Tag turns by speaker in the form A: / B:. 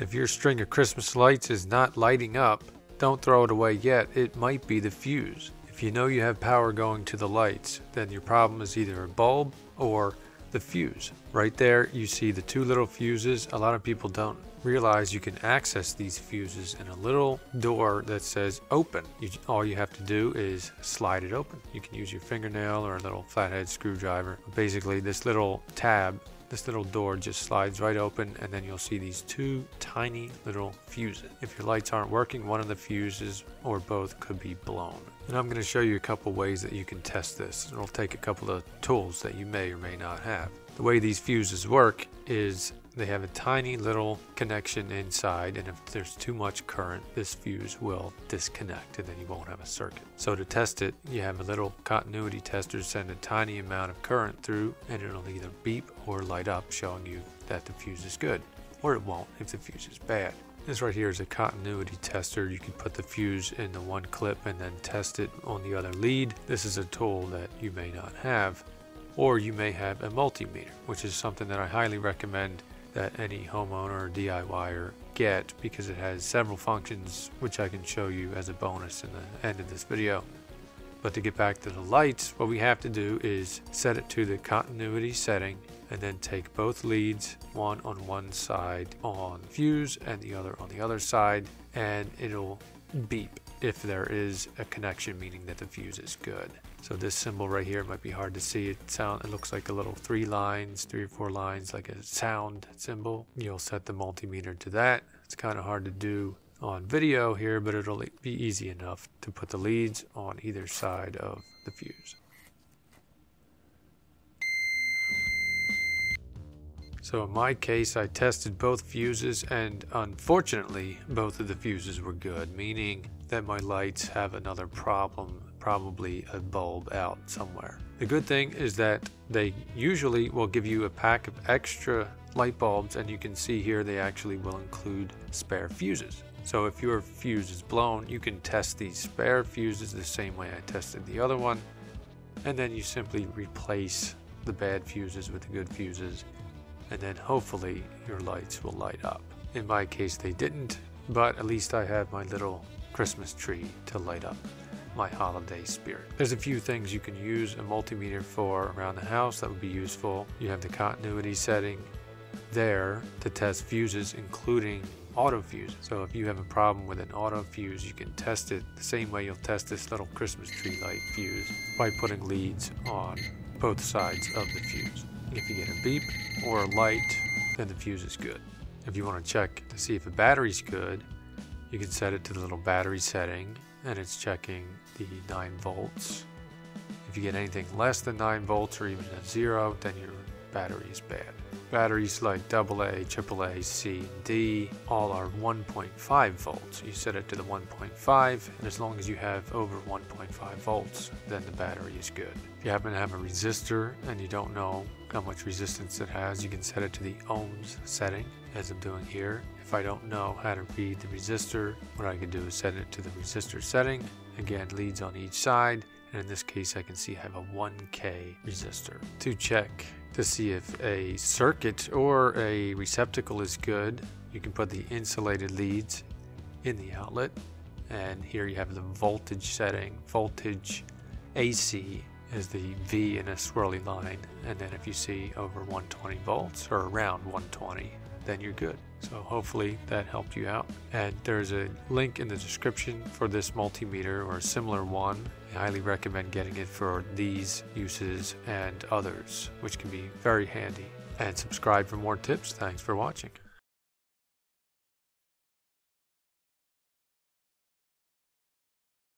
A: If your string of Christmas lights is not lighting up, don't throw it away yet. It might be the fuse. If you know you have power going to the lights, then your problem is either a bulb or the fuse. Right there, you see the two little fuses. A lot of people don't realize you can access these fuses in a little door that says open. You, all you have to do is slide it open. You can use your fingernail or a little flathead screwdriver. Basically, this little tab this little door just slides right open and then you'll see these two tiny little fuses. If your lights aren't working, one of the fuses or both could be blown. And I'm going to show you a couple ways that you can test this. It'll take a couple of tools that you may or may not have. The way these fuses work is they have a tiny little connection inside and if there's too much current, this fuse will disconnect and then you won't have a circuit. So to test it, you have a little continuity tester send a tiny amount of current through and it'll either beep or light up showing you that the fuse is good or it won't if the fuse is bad. This right here is a continuity tester. You can put the fuse in the one clip and then test it on the other lead. This is a tool that you may not have or you may have a multimeter, which is something that I highly recommend that any homeowner or DIYer get because it has several functions which I can show you as a bonus in the end of this video. But to get back to the lights, what we have to do is set it to the continuity setting and then take both leads, one on one side on fuse and the other on the other side, and it'll beep if there is a connection, meaning that the fuse is good. So mm-hmm. this symbol right here might be hard to see. It sound it looks like a little three lines, three or four lines, like a sound symbol. You'll set the multimeter to that. It's kind of hard to do on video here, but it'll be easy enough to put the leads on either side of the fuse. So in my case, I tested both fuses and unfortunately, both of the fuses were good, meaning that my lights have another problem, probably a bulb out somewhere. The good thing is that they usually will give you a pack of extra light bulbs and you can see here they actually will include spare fuses. So if your fuse is blown, you can test these spare fuses the same way I tested the other one. And then you simply replace the bad fuses with the good fuses and then hopefully your lights will light up. In my case they didn't, but at least I have my little Christmas tree to light up my holiday spirit. There's a few things you can use a multimeter for around the house that would be useful. You have the continuity setting there to test fuses including auto fuse. So if you have a problem with an auto fuse, you can test it the same way you'll test this little Christmas tree light fuse by putting leads on both sides of the fuse. If you get a beep or a light, then the fuse is good. If you want to check to see if a battery's good, you can set it to the little battery setting and it's checking the 9 volts. If you get anything less than 9 volts or even a zero, then your battery is bad. Batteries like AA, AAA, C, and D all are 1.5 volts. You set it to the 1.5, and as long as you have over 1.5 volts, then the battery is good. If you happen to have a resistor and you don't know how much resistance it has, you can set it to the ohms setting, as I'm doing here. If I don't know how to read the resistor, what I can do is set it to the resistor setting. Again, leads on each side, and in this case I can see I have a 1K resistor. To check to see if a circuit or a receptacle is good, you can put the insulated leads in the outlet. And here you have the voltage setting. Voltage AC is the V in a swirly line. And then if you see over 120 volts or around 120, then you're good. So hopefully that helped you out. And there's a link in the description for this multimeter or a similar one. I highly recommend getting it for these uses and others, which can be very handy. And subscribe for more tips. Thanks for watching.